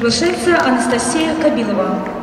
приглашается Анастасия Кабилова.